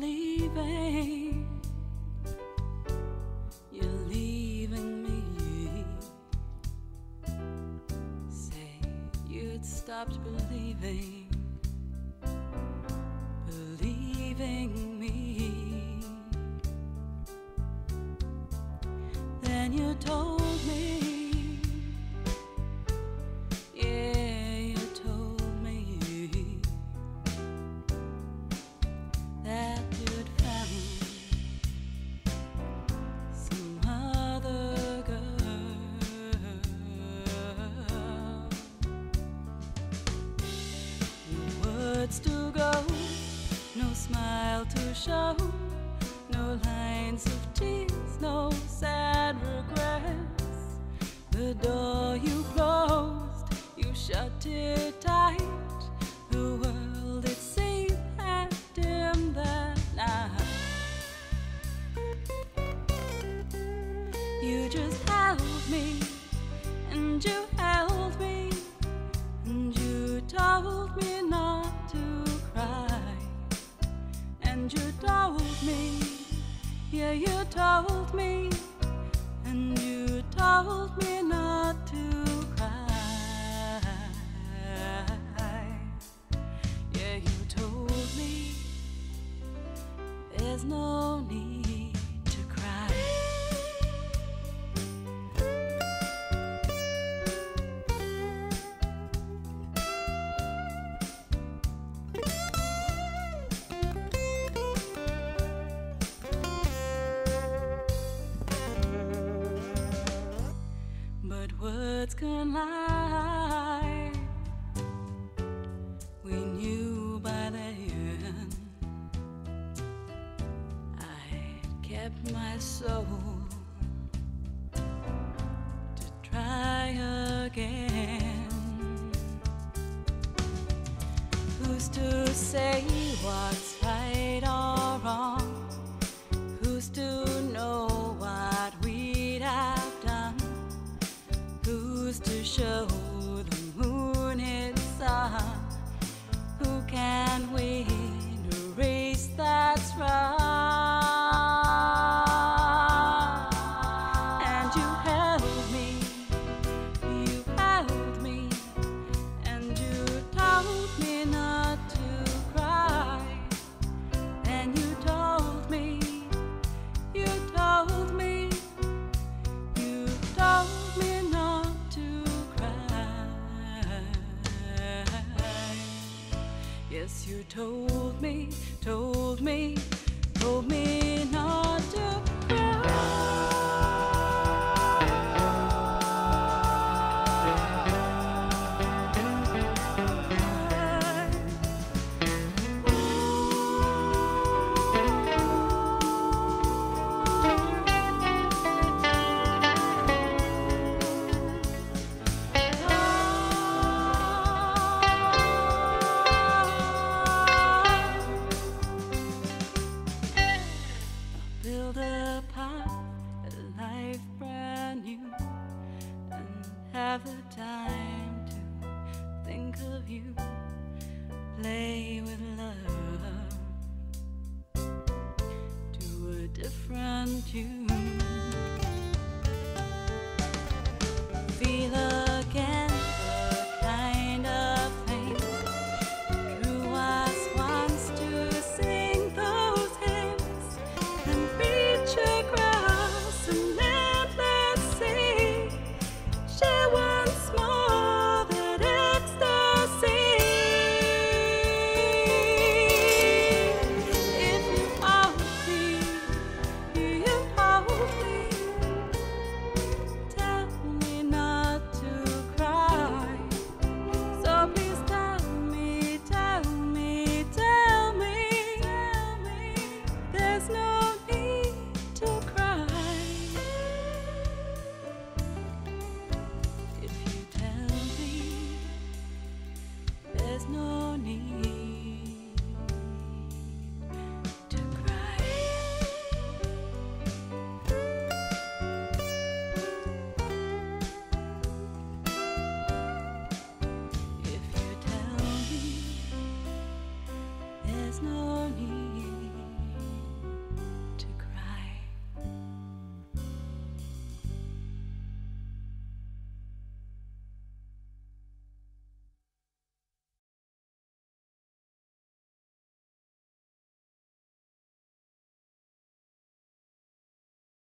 leaving. You're leaving me. Say you'd stopped believing, believing me. Then you told To go, no smile to show, no lines of tears, no sad regrets. The door you closed, you shut it tight. The world it seemed had dimmed. You just held me, and you held me, told me not to cry. And you told me, yeah, you told me, and you told me not to can lie. We knew by then I kept my soul to try again. Who's to say told me, told me, told me a path, a life brand new, and have the time to think of you. Play with love no